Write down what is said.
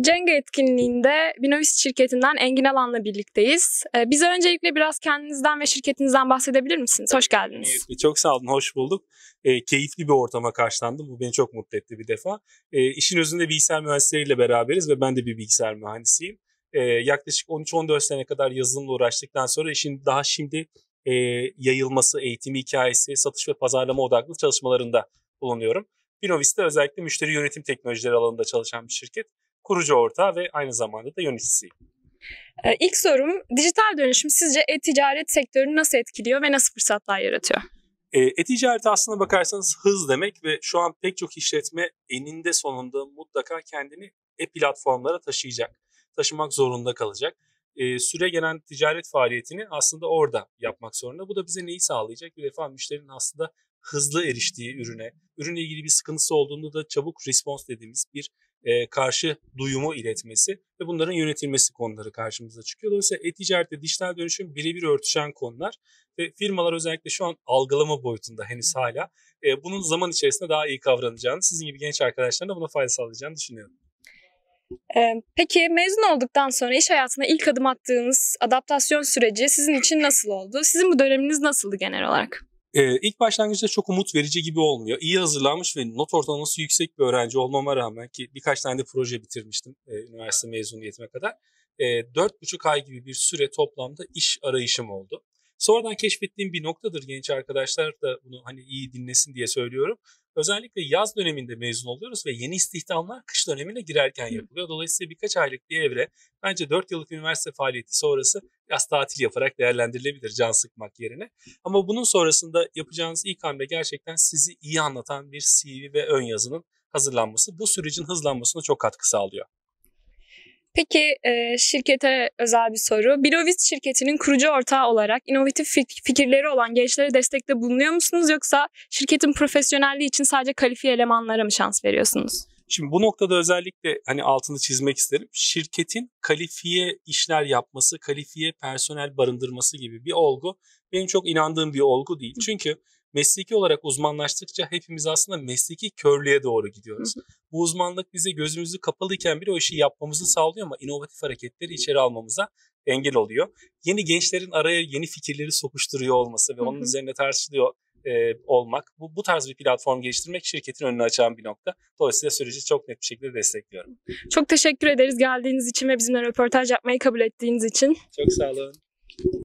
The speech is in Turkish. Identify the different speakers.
Speaker 1: Cenga etkinliğinde Binovis şirketinden Engin Alan'la birlikteyiz. Ee, bize öncelikle biraz kendinizden ve şirketinizden bahsedebilir misiniz? Hoş geldiniz.
Speaker 2: Çok sağ olun, hoş bulduk. E, keyifli bir ortama karşılandım. Bu beni çok mutlu etti bir defa. E, işin özünde bilgisayar mühendisleriyle beraberiz ve ben de bir bilgisayar mühendisiyim. E, yaklaşık 13-14 sene kadar yazılımla uğraştıktan sonra işin daha şimdi e, yayılması, eğitimi hikayesi, satış ve pazarlama odaklı çalışmalarında bulunuyorum. Binovis'te özellikle müşteri yönetim teknolojileri alanında çalışan bir şirket. Kurucu ortağı ve aynı zamanda da yöneticisiyim.
Speaker 1: Ee, ilk sorum, dijital dönüşüm sizce e-ticaret sektörünü nasıl etkiliyor ve nasıl fırsatlar yaratıyor?
Speaker 2: E, e-ticaret aslına bakarsanız hız demek ve şu an pek çok işletme eninde sonunda mutlaka kendini e-platformlara taşıyacak. Taşımak zorunda kalacak. E, süre gelen ticaret faaliyetini aslında orada yapmak zorunda. Bu da bize neyi sağlayacak? Bir defa müşterinin aslında hızlı eriştiği ürüne, ürünle ilgili bir sıkıntısı olduğunda da çabuk response dediğimiz bir e, karşı duyumu iletmesi ve bunların yönetilmesi konuları karşımıza çıkıyor. Dolayısıyla e-ticarette dijital dönüşüm birebir örtüşen konular ve firmalar özellikle şu an algılama boyutunda henüz hala e, bunun zaman içerisinde daha iyi kavranacağını, sizin gibi genç arkadaşların da buna fayda sağlayacağını düşünüyorum.
Speaker 1: Ee, peki mezun olduktan sonra iş hayatına ilk adım attığınız adaptasyon süreci sizin için nasıl oldu? Sizin bu döneminiz nasıldı genel olarak?
Speaker 2: Ee, ilk başlangıçta çok umut verici gibi olmuyor. İyi hazırlanmış ve not ortalaması yüksek bir öğrenci olmama rağmen ki birkaç tane de proje bitirmiştim e, üniversite mezuniyetime kadar. E, dört buçuk ay gibi bir süre toplamda iş arayışım oldu. Sonradan keşfettiğim bir noktadır genç arkadaşlar da bunu hani iyi dinlesin diye söylüyorum. Özellikle yaz döneminde mezun oluyoruz ve yeni istihdamlar kış dönemine girerken yapılıyor. Dolayısıyla birkaç aylık bir evre bence 4 yıllık üniversite faaliyeti sonrası yaz tatil yaparak değerlendirilebilir can sıkmak yerine. Ama bunun sonrasında yapacağınız ilk hamle gerçekten sizi iyi anlatan bir CV ve ön yazının hazırlanması bu sürecin hızlanmasına çok katkı sağlıyor.
Speaker 1: Peki e, şirkete özel bir soru. Bilovit şirketinin kurucu ortağı olarak inovatif fikirleri olan gençlere destekte bulunuyor musunuz yoksa şirketin profesyonelliği için sadece kalifiye elemanlara mı şans veriyorsunuz?
Speaker 2: Şimdi bu noktada özellikle hani altını çizmek isterim. Şirketin kalifiye işler yapması, kalifiye personel barındırması gibi bir olgu benim çok inandığım bir olgu değil. Çünkü mesleki olarak uzmanlaştıkça hepimiz aslında mesleki körlüğe doğru gidiyoruz. Bu uzmanlık bize gözümüzü kapalıyken bile o işi yapmamızı sağlıyor ama inovatif hareketleri içeri almamıza engel oluyor. Yeni gençlerin araya yeni fikirleri sokuşturuyor olması ve onun üzerine tartışılıyor e, olmak, bu, bu tarz bir platform geliştirmek şirketin önünü açan bir nokta. Dolayısıyla süreci çok net bir şekilde destekliyorum.
Speaker 1: Çok teşekkür ederiz geldiğiniz için ve bizimle röportaj yapmayı kabul ettiğiniz için.
Speaker 2: Çok sağ olun.